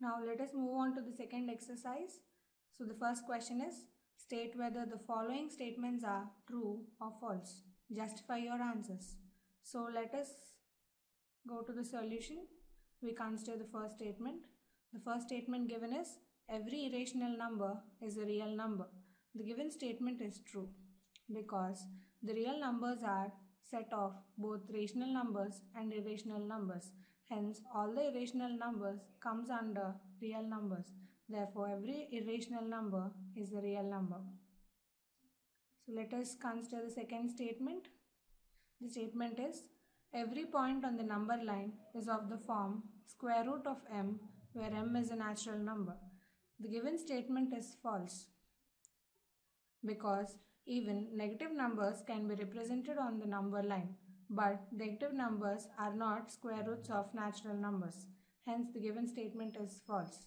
Now let us move on to the second exercise. So the first question is state whether the following statements are true or false. Justify your answers. So let us go to the solution. We consider the first statement. The first statement given is every irrational number is a real number. The given statement is true because the real numbers are set of both rational numbers and irrational numbers. Hence, all the irrational numbers comes under real numbers. Therefore, every irrational number is a real number. So let us consider the second statement. The statement is every point on the number line is of the form square root of m where m is a natural number. The given statement is false because even negative numbers can be represented on the number line, but negative numbers are not square roots of natural numbers. Hence, the given statement is false.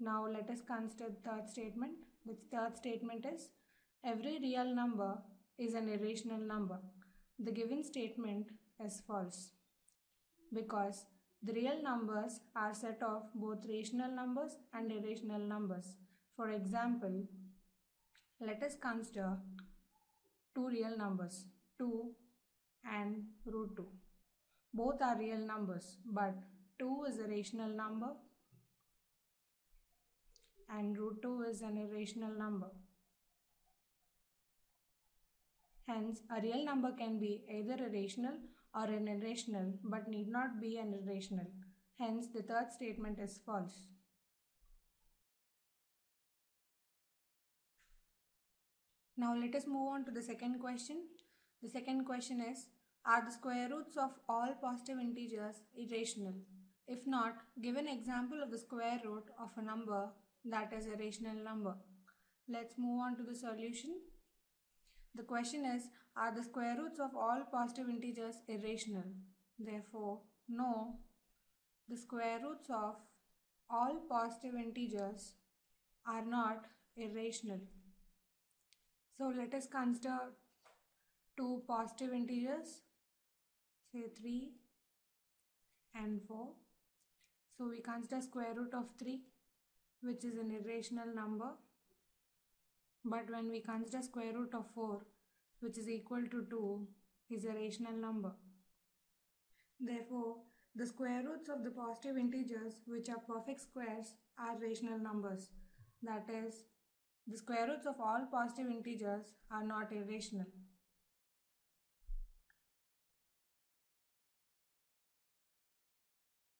Now, let us consider the third statement. The third statement is every real number is an irrational number. The given statement is false because the real numbers are set of both rational numbers and irrational numbers. For example, let us consider two real numbers 2 and root 2. Both are real numbers, but 2 is a rational number and root 2 is an irrational number. Hence, a real number can be either a rational or an irrational but need not be an irrational. Hence, the third statement is false. Now let us move on to the second question. The second question is Are the square roots of all positive integers irrational? If not, give an example of the square root of a number that is a rational number. Let's move on to the solution. The question is Are the square roots of all positive integers irrational? Therefore, no, the square roots of all positive integers are not irrational. So let us consider two positive integers, say 3 and 4. So we consider square root of 3 which is an irrational number. But when we consider square root of 4 which is equal to 2 is a rational number. Therefore, the square roots of the positive integers which are perfect squares are rational numbers. That is, the square roots of all positive integers are not irrational.